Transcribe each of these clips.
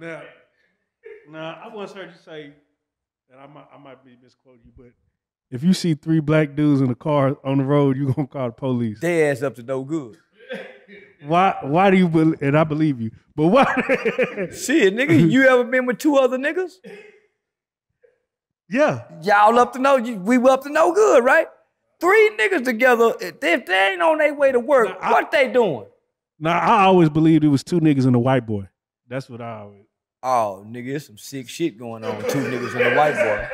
Now, now I once heard you say, and I might, I might be misquoting you, but if you see three black dudes in a car on the road, you gonna call the police. They ass up to no good. Why? Why do you believe? And I believe you, but why? Shit, nigga, you ever been with two other niggas? yeah, Y'all up to no, we up to no good, right? Three niggas together, if they, ain't on their way to work, I- what they doing? now I always believed it was two niggas and a white boy. That's what I always. Oh, nigga, there's some sick shit going on. Two niggas and a white boy.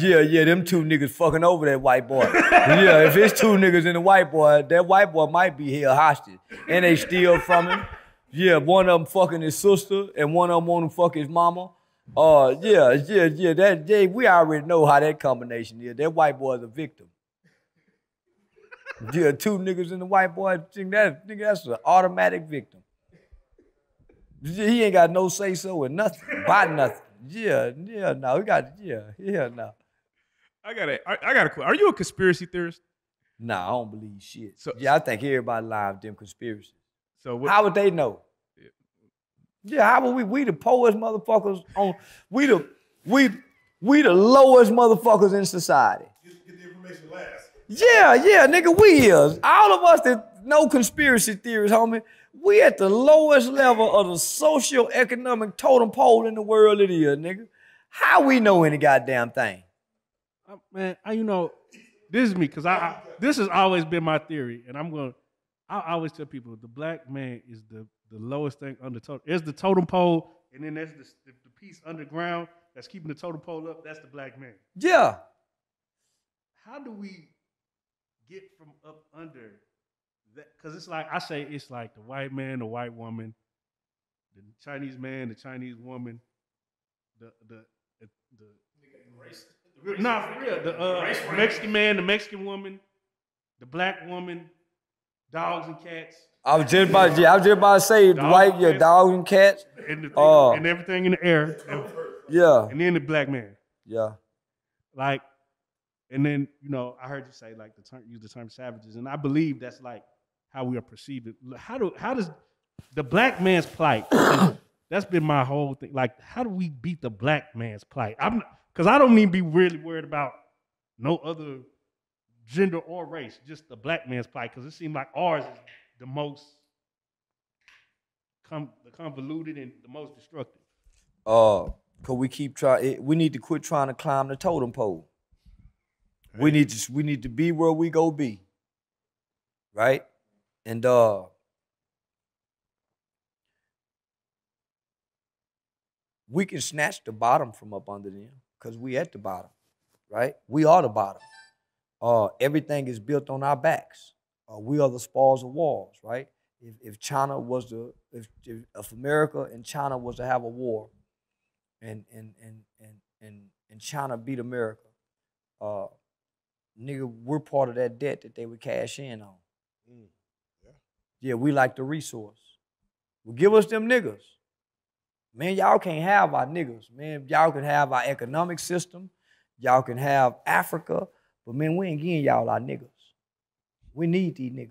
Yeah, yeah, them two niggas fucking over that white boy. Yeah, if it's two niggas and a white boy, that white boy might be held hostage. And they steal from him. Yeah, one of them fucking his sister and one of them want to fuck his mama. Uh, yeah, yeah, yeah, that, they, we already know how that combination is. That white boy is a victim. Yeah, two niggas and a white boy, think that, nigga, that's an automatic victim. He ain't got no say so and nothing, by nothing. Yeah, yeah, no, he got, yeah, yeah, no. I got a, I, I got a. Are you a conspiracy theorist? Nah, I don't believe shit. So- yeah, I think everybody live them conspiracies. So what? How would they know? Yeah, how would we? We the poorest motherfuckers on. We the we we the lowest motherfuckers in society. Get, get the information last. Yeah, yeah, nigga, we is. All of us that know conspiracy theories, homie, we at the lowest level of the socio-economic totem pole in the world it is, nigga. How we know any goddamn thing? I, man, I, you know, this is me because I, I this has always been my theory, and I'm gonna. I always tell people the black man is the the lowest thing under totem. There's the totem pole, and then there's the, the, the piece underground that's keeping the totem pole up. That's the black man. Yeah. How do we get from up under? Because it's like I say, it's like the white man, the white woman, the Chinese man, the Chinese woman, the the the. the Nah, for real. The uh, Mexican man, the Mexican woman, the black woman, dogs and cats, I was just about, yeah, I was just about to say the Dog white, yeah, cats. dogs and cats. and, the thing, Oh. and everything in the air, and, Yeah, and then the black man. yeah. Like, and then you know, I heard you say like the term, use the term savages, and I believe that's like how we are perceived. How do how does the black man's plight? that's been my whole thing. Like, how do we beat the black man's plight? I'm because I don't need to be really worried about no other gender or race, just the black man's plight. Because it seems like ours is the most com- the convoluted and the most destructive. Uh, cause we keep trying. We need to quit trying to climb the totem pole. We need to. We need to be where we go be. Right, and uh, we can snatch the bottom from up under them because we at the bottom. Right, we are the bottom. Uh, everything is built on our backs. Uh, we are the spoils of wars. Right. If, if China was to, if, if, if America and China was to have a war, and and and and and, and China beat America, uh, nigga, we're part of that debt that they would cash in on. Yeah. Yeah, we like the resource. Well, give us them niggas. Man, y'all can't have our niggas. Man, y'all can have our economic system. Y'all can have Africa. But man, we ain't getting y'all our niggas. We need these niggas.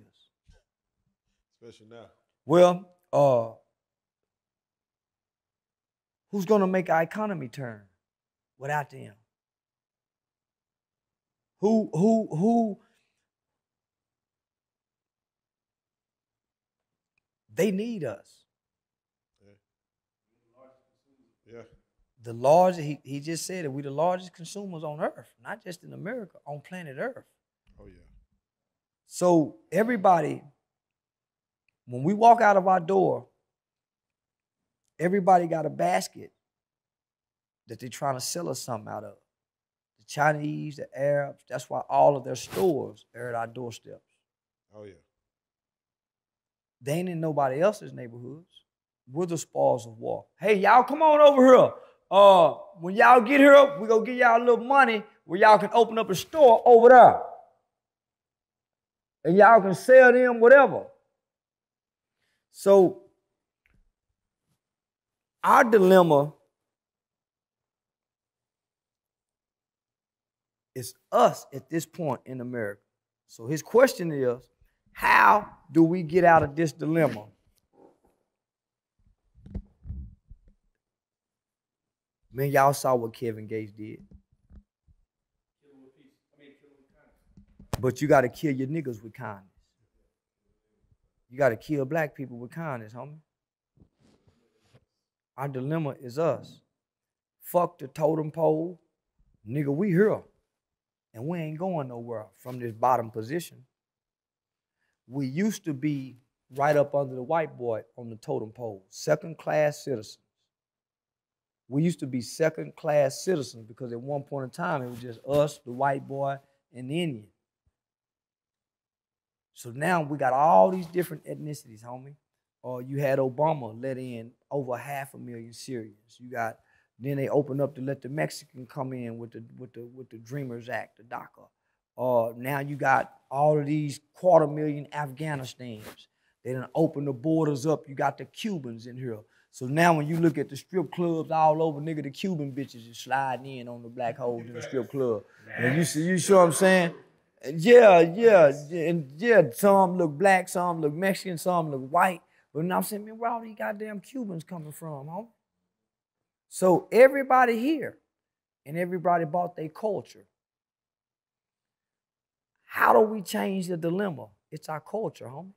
Especially now. Well, uh, who's gonna make our economy turn without them? Who, who, who? They need us. Yeah. The largest, he, he just said it, we the largest consumers on earth, not just in America, on planet Earth. Oh yeah. So everybody, when we walk out of our door, everybody got a basket that they're trying to sell us something out of. The Chinese, the Arabs, that's why all of their stores are at our doorsteps. Oh yeah. They ain't in nobody else's neighborhoods. We're the spoils of war. Hey, y'all, come on over here. Uh, when y'all get here, we gonna give y'all a little money where y'all can open up a store over there. And y'all can sell them whatever. So our dilemma is us at this point in America. So his question is, how do we get out of this dilemma? Man, y'all saw what Kevin Gates did. But you gotta kill your niggas with kindness. You gotta kill black people with kindness, homie. Our dilemma is us. Fuck the totem pole. Nigga, we here. And we ain't going nowhere from this bottom position. We used to be right up under the white boy on the totem pole, second class citizens. We used to be second class citizens because at one point in time it was just us, the white boy, and the Indian. So now we got all these different ethnicities, homie. Or you had Obama let in over half a million Syrians. You got then they opened up to let the Mexican come in with the with the with the Dreamers Act, the DACA. Uh, now you got all of these quarter million Afghanistans. They done opened the borders up. You got the Cubans in here. So now when you look at the strip clubs all over, nigga, the Cuban bitches is sliding in on the black holes in the strip club. And you see, you sure what I'm saying? Yeah, yeah, and yeah, some look black, some look Mexican, some look white. But now I'm saying, man, where all these goddamn Cubans coming from, homie? So everybody here and everybody bought their culture. How do we change the dilemma? It's our culture, homie.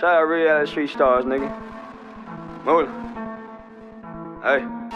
Shout out real street stars, nigga. Move. Hey.